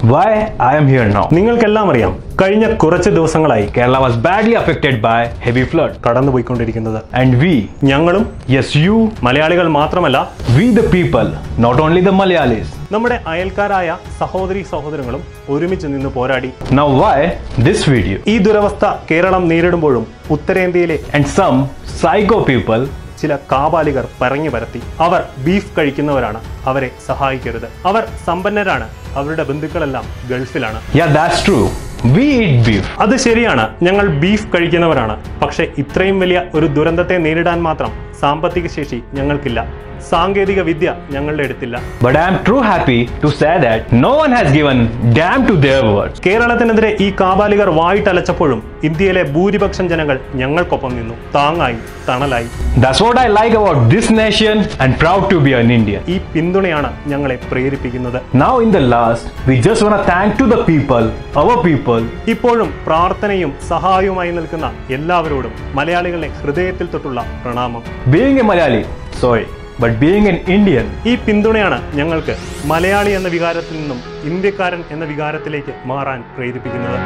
Why I am here now? നിങ്ങൾക്കെല്ലാം അറിയാം കഴിഞ്ഞ കുറച്ച് ദിവസങ്ങളായി Kerala was badly affected by heavy flood. കടന്നുപോയിക്കൊണ്ടിരിക്കുന്നത് And we, ഞങ്ങളും yes you, മലയാളികൾ മാത്രമല്ല we the people, not only the Malayalis. നമ്മുടെ അയൽക്കാരായ സഹോദരി സഹോദരങ്ങളും ഒരുമിച്ച് നിന്ന് പോരാടി Now why this video? ഈ ദുരവസ്ഥ കേരളം നേരിടുമ്പോഴും ഉത്തരേന്ത്യയിലെ And some psycho people ചില കാപാലികർ പറഞ്ഞു പരത്തി. അവർ ബീഫ് കഴിക്കുന്നവരാണ്. അവരെ സഹായിക്കരുത്. അവർ സമ്പന്നരാണ്. അവരുടെ ബന്ധുക്കളെല്ലാം ഗൾഫിലാണ്. അത് ശരിയാണ്. ഞങ്ങൾ ബീഫ് കഴിക്കുന്നവരാണ്. പക്ഷേ ഇത്രയും വലിയ ഒരു ദുരന്തത്തെ നേരിടാൻ മാത്രം സാമ്പത്തിക ശേഷി ഞങ്ങൾക്കില്ല സാങ്കേതിക വിദ്യ ഞങ്ങളുടെ അടുത്തില്ല But I am true happy to say that no one has given damn to their words. കേരളത്തിനെതിരെ ഈ കാപാലികർ വായിട്ടലച്ചപ്പോഴും ഇന്ത്യയിലെ ഭൂരിപക്ഷം ജനങ്ങൾ ഞങ്ങൾക്കൊപ്പം നിന്നു താങ്ങായി തണലായി That's what I like about this nation and proud to be an Indian. ഈ പിന്തുണയാണ് ഞങ്ങളെ പ്രേരിപ്പിക്കുന്നത് Now in the last, we just want to thank to the people, our people, ഇപ്പോഴും പ്രാർത്ഥനയും സഹായവുമായി നിൽക്കുന്ന എല്ലാവരോടും മലയാളികളുടെ ഹൃദയത്തിൽ തൊട്ടുള്ള പ്രണാമം being a Malayali sorry but being an Indian ഈ പിന്തുണയാണ് ഞങ്ങൾക്ക് മലയാളി എന്ന വികാരത്തിൽ നിന്നും ഇന്ത്യക്കാരൻ എന്ന വികാരത്തിലേക്ക് മാറാൻ പ്രേരിപ്പിക്കുന്നത്.